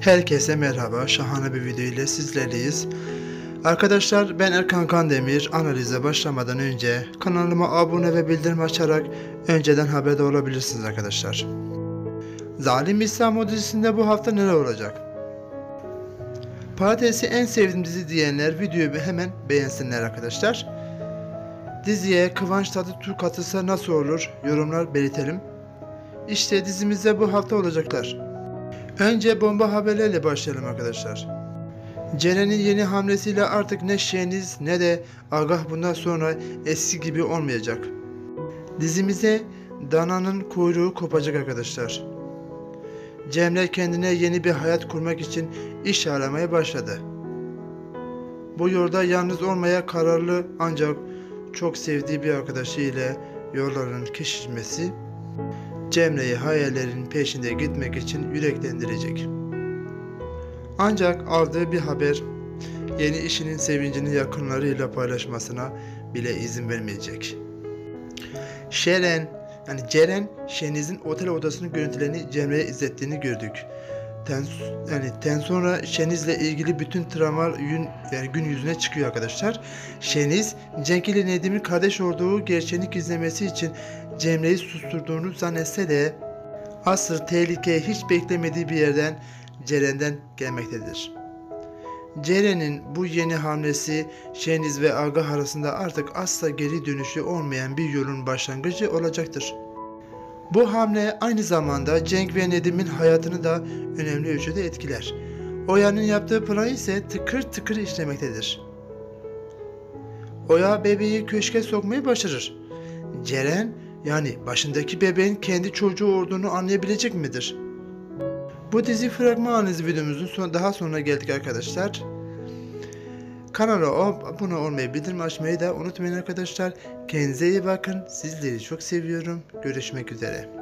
Herkese merhaba, şahane bir video ile sizlerleyiz. Arkadaşlar ben Erkan Kandemir. Analize başlamadan önce kanalıma abone ve bildirim açarak önceden haberdar olabilirsiniz arkadaşlar. Zalim İslam dizisinde bu hafta neler olacak? Paradesi en sevdiğim dizi diyenler videoyu hemen beğensinler arkadaşlar. Diziye Kıvanç Tatlıtuğ katılsa nasıl olur? Yorumlar belirtelim. İşte dizimizde bu hafta olacaklar. Önce bomba haberlerle başlayalım arkadaşlar. Ceren'in yeni hamlesiyle artık ne Şeniz ne de Agah bundan sonra eski gibi olmayacak. Dizimize Dana'nın kuyruğu kopacak arkadaşlar. Cemre kendine yeni bir hayat kurmak için iş aramaya başladı. Bu yolda yalnız olmaya kararlı ancak çok sevdiği bir arkadaşı ile yolların kesişmesi Cemre'yi hayallerin peşinde gitmek için yüreklendirecek. Ancak aldığı bir haber yeni işinin sevincini yakınlarıyla paylaşmasına bile izin vermeyecek. Şeren, yani Ceren, Şeniz'in otel odasının görüntülerini Cemre'ye izlettiğini gördük. Ten, yani ten sonra Şeniz'le ilgili bütün travmalar gün, yani gün yüzüne çıkıyor arkadaşlar. Şeniz, Cenk ile Nedim'in kardeş olduğu gerçeğini gizlemesi için Cemre'yi susturduğunu zannetse de asır tehlikeyi hiç beklemediği bir yerden Ceren'den gelmektedir. Ceren'in bu yeni hamlesi Şeniz ve Agah arasında artık asla geri dönüşü olmayan bir yolun başlangıcı olacaktır. Bu hamle aynı zamanda Cenk ve Nedim'in hayatını da önemli ölçüde etkiler. Oya'nın yaptığı plan ise tıkır tıkır işlemektedir. Oya bebeği köşke sokmayı başarır. Ceren yani başındaki bebeğin kendi çocuğu olduğunu anlayabilecek midir? Bu dizi fragman analizi videomuzun son, daha sonra geldik arkadaşlar. Kanala abone olmayı, bildirim açmayı da unutmayın arkadaşlar. Kendinize iyi bakın. Sizleri çok seviyorum. Görüşmek üzere.